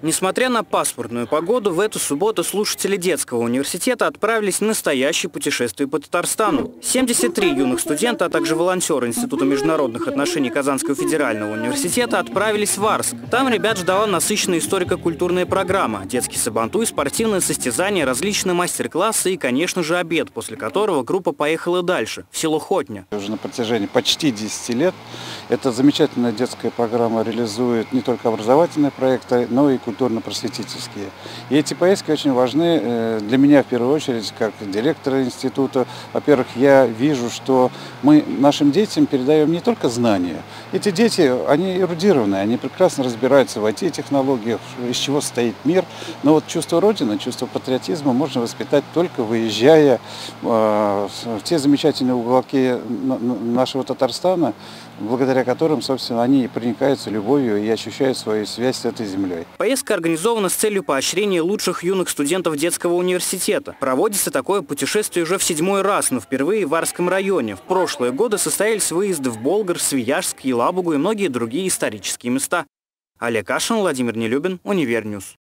Несмотря на пасмурную погоду, в эту субботу слушатели детского университета отправились в настоящее путешествие по Татарстану. 73 юных студента, а также волонтеры Института международных отношений Казанского федерального университета отправились в Арск. Там ребят ждала насыщенная историко-культурная программа, детский сабантуй, спортивные состязания, различные мастер-классы и, конечно же, обед, после которого группа поехала дальше, в село Хотня. Уже на протяжении почти 10 лет эта замечательная детская программа реализует не только образовательные проекты, но и культурно-просветительские. И эти поездки очень важны э, для меня в первую очередь, как директора института. Во-первых, я вижу, что мы нашим детям передаем не только знания. Эти дети, они эрудированные, они прекрасно разбираются в IT-технологиях, из чего стоит мир. Но вот чувство Родины, чувство патриотизма можно воспитать только выезжая э, в те замечательные уголки нашего Татарстана, благодаря которым, собственно, они и проникаются любовью и ощущают свою связь с этой землей. Поездка организована с целью поощрения лучших юных студентов детского университета. Проводится такое путешествие уже в седьмой раз, но впервые в Арском районе. В прошлые годы состоялись выезды в Болгар, Свияжск, Елабугу и многие другие исторические места. Олег Кашин, Владимир Нелюбин, Univer News.